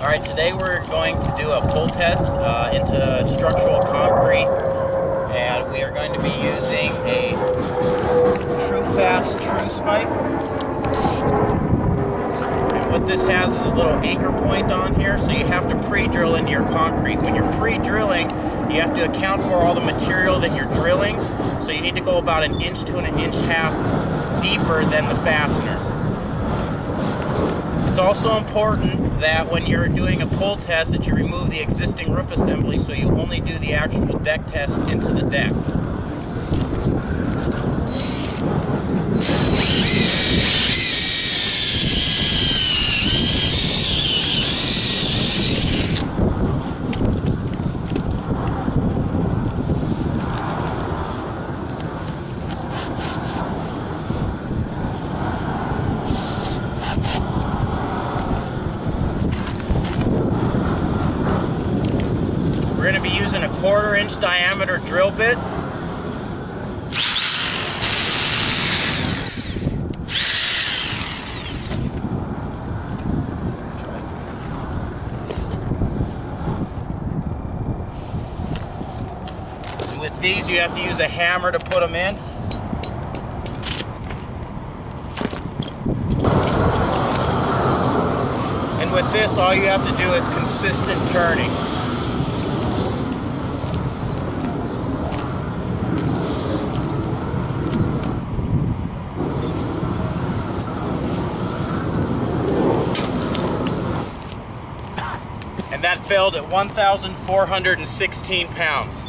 All right, today we're going to do a pull test uh, into structural concrete, and we are going to be using a TrueFast True Spike. And what this has is a little anchor point on here, so you have to pre-drill into your concrete. When you're pre-drilling, you have to account for all the material that you're drilling, so you need to go about an inch to an inch half deeper than the fastener. It's also important that when you're doing a pull test that you remove the existing roof assembly so you only do the actual deck test into the deck. We're going to be using a quarter inch diameter drill bit. With these you have to use a hammer to put them in. And with this all you have to do is consistent turning. And that failed at 1,416 pounds.